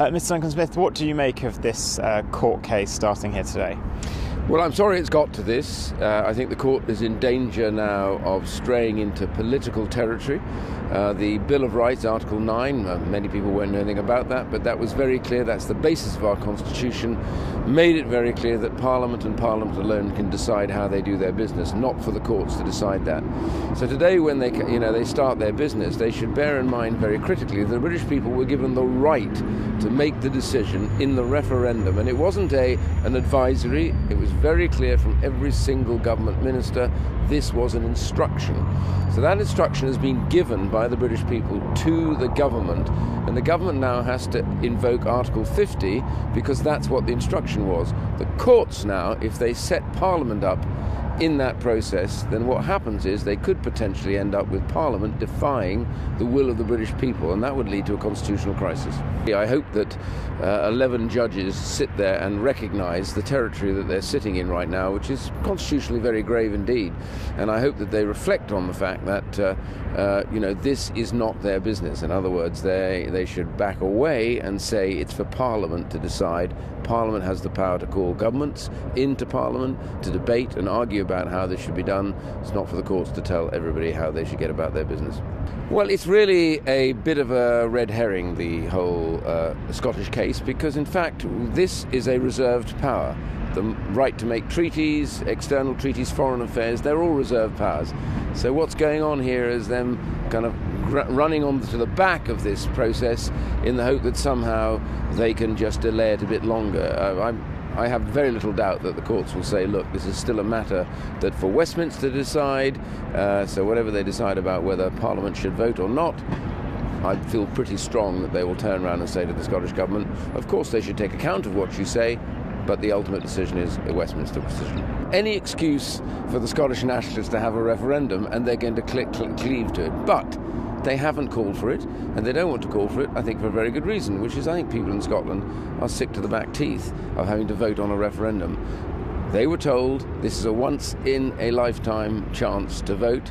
Uh, Mr. Duncan Smith, what do you make of this uh, court case starting here today? Well, I'm sorry it's got to this. Uh, I think the court is in danger now of straying into political territory. Uh, the Bill of Rights, Article 9, uh, many people won't know anything about that, but that was very clear. That's the basis of our Constitution. Made it very clear that Parliament and Parliament alone can decide how they do their business, not for the courts to decide that. So today, when they, you know, they start their business, they should bear in mind very critically that the British people were given the right to make the decision in the referendum, and it wasn't a an advisory. It was very clear from every single government minister this was an instruction. So that instruction has been given by the British people to the government, and the government now has to invoke Article 50 because that's what the instruction was. The courts now, if they set Parliament up in that process, then what happens is they could potentially end up with Parliament defying the will of the British people, and that would lead to a constitutional crisis. I hope that uh, 11 judges sit there and recognise the territory that they're sitting in right now, which is constitutionally very grave indeed. And I hope that they reflect on the fact that, uh, uh, you know, this is not their business. In other words, they, they should back away and say it's for Parliament to decide. Parliament has the power to call governments into Parliament to debate and argue about how this should be done. It's not for the courts to tell everybody how they should get about their business. Well, it's really a bit of a red herring, the whole uh, Scottish case, because in fact, this is a reserved power. The right to make treaties, external treaties, foreign affairs, they're all reserved powers. So, what's going on here is them kind of running on to the back of this process in the hope that somehow they can just delay it a bit longer. Uh, I have very little doubt that the courts will say, look, this is still a matter that for Westminster to decide, uh, so whatever they decide about whether Parliament should vote or not, I feel pretty strong that they will turn around and say to the Scottish Government, of course they should take account of what you say, but the ultimate decision is a Westminster decision. Any excuse for the Scottish nationalists to have a referendum and they're going to click, click, cleave to it. But they haven't called for it, and they don't want to call for it, I think, for a very good reason, which is I think people in Scotland are sick to the back teeth of having to vote on a referendum. They were told this is a once in a lifetime chance to vote,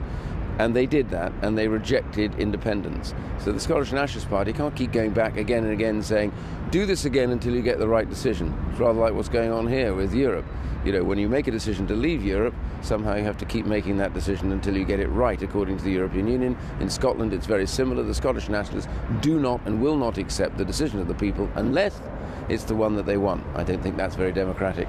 and they did that, and they rejected independence. So the Scottish Nationalist Party can't keep going back again and again saying, do this again until you get the right decision. It's rather like what's going on here with Europe. You know, when you make a decision to leave Europe, somehow you have to keep making that decision until you get it right according to the European Union. In Scotland, it's very similar. The Scottish nationalists do not and will not accept the decision of the people unless it's the one that they want. I don't think that's very democratic.